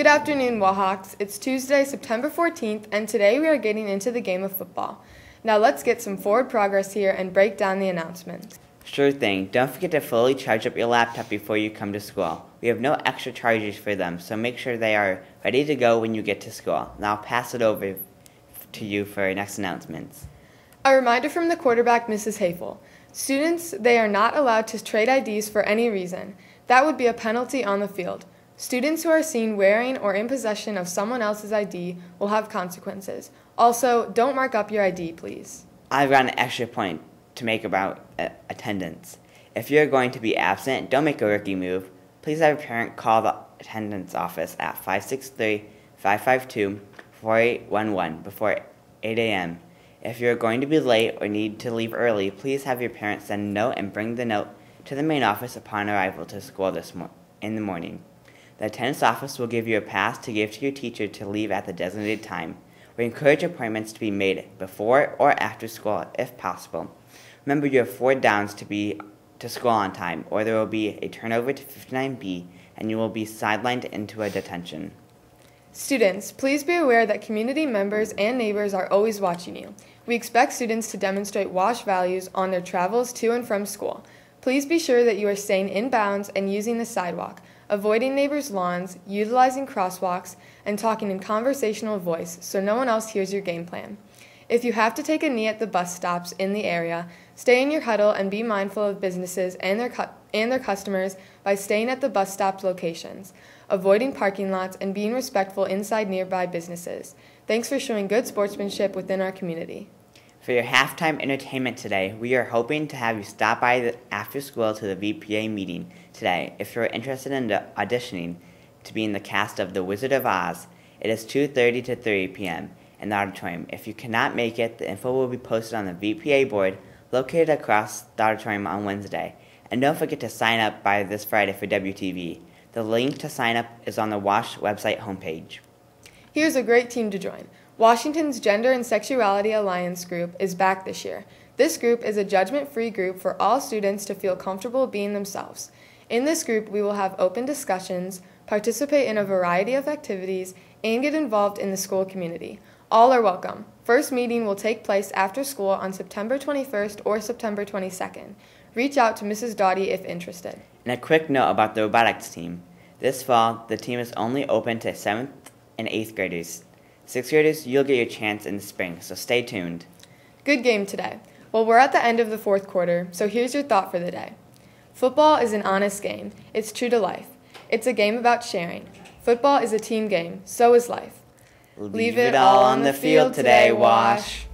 Good afternoon, Wahawks. It's Tuesday, September 14th, and today we are getting into the game of football. Now let's get some forward progress here and break down the announcements. Sure thing. Don't forget to fully charge up your laptop before you come to school. We have no extra charges for them, so make sure they are ready to go when you get to school. Now I'll pass it over to you for our next announcements. A reminder from the quarterback, Mrs. Hafel. Students, they are not allowed to trade IDs for any reason. That would be a penalty on the field. Students who are seen wearing or in possession of someone else's ID will have consequences. Also, don't mark up your ID, please. I've got an extra point to make about uh, attendance. If you're going to be absent, don't make a rookie move. Please have a parent call the attendance office at 563 552 4811 before 8 a.m. If you're going to be late or need to leave early, please have your parents send a note and bring the note to the main office upon arrival to school this mo- in the morning. The attendance office will give you a pass to give to your teacher to leave at the designated time. We encourage appointments to be made before or after school if possible. Remember you have four downs to be to school on time, or there will be a turnover to 59B and you will be sidelined into a detention. Students, please be aware that community members and neighbors are always watching you. We expect students to demonstrate WASH values on their travels to and from school. Please be sure that you are staying in bounds and using the sidewalk avoiding neighbors' lawns, utilizing crosswalks, and talking in conversational voice so no one else hears your game plan. If you have to take a knee at the bus stops in the area, stay in your huddle and be mindful of businesses and their, cu- and their customers by staying at the bus stop locations, avoiding parking lots, and being respectful inside nearby businesses. Thanks for showing good sportsmanship within our community. For your halftime entertainment today, we are hoping to have you stop by the, after school to the VPA meeting today. If you're interested in auditioning to be in the cast of The Wizard of Oz, it is 2:30 to 3 p.m. in the auditorium. If you cannot make it, the info will be posted on the VPA board located across the auditorium on Wednesday. And don't forget to sign up by this Friday for WTV. The link to sign up is on the WASH website homepage. Here's a great team to join. Washington's Gender and Sexuality Alliance group is back this year. This group is a judgment free group for all students to feel comfortable being themselves. In this group, we will have open discussions, participate in a variety of activities, and get involved in the school community. All are welcome. First meeting will take place after school on September 21st or September 22nd. Reach out to Mrs. Doughty if interested. And a quick note about the robotics team. This fall, the team is only open to 7th and 8th graders. Sixth graders, you'll get your chance in the spring, so stay tuned. Good game today. Well, we're at the end of the fourth quarter, so here's your thought for the day. Football is an honest game. It's true to life. It's a game about sharing. Football is a team game. So is life. Leave, Leave it all on the field today, Wash.